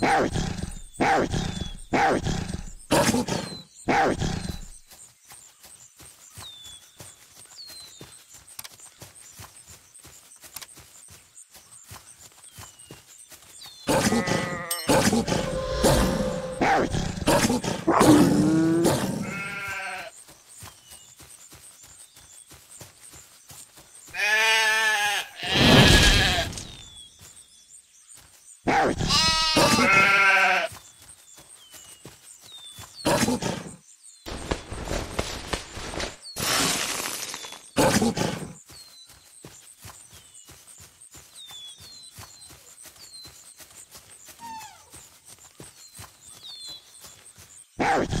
Barry! Barry! Yeah.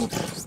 Oops.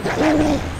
Oh, my God.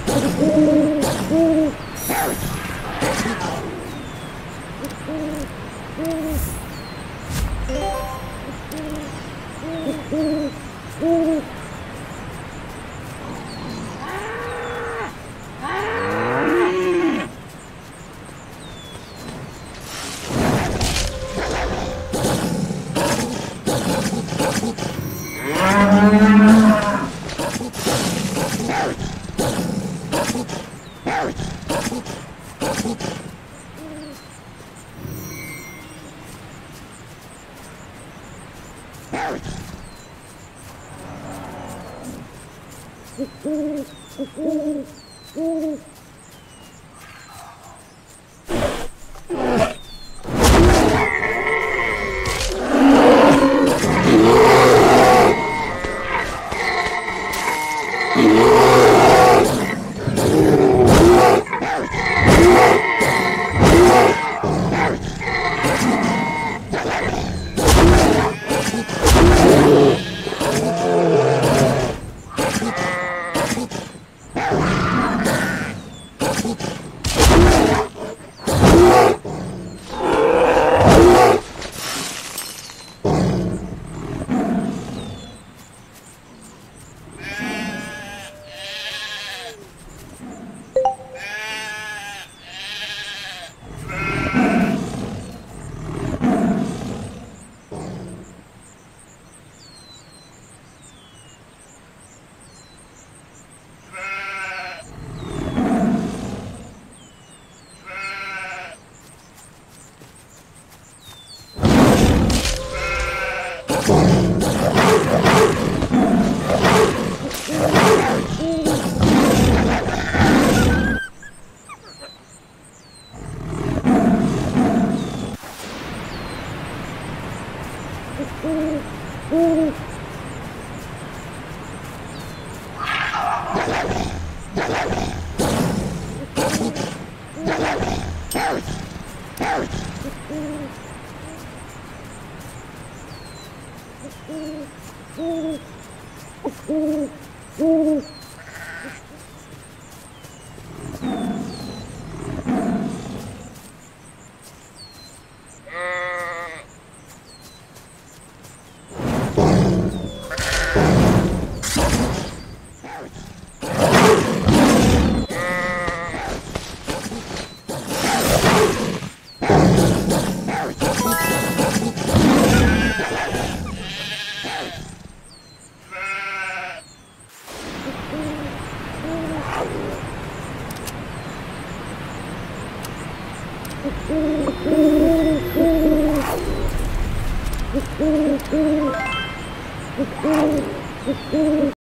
Thank you. Ух, ух, ух.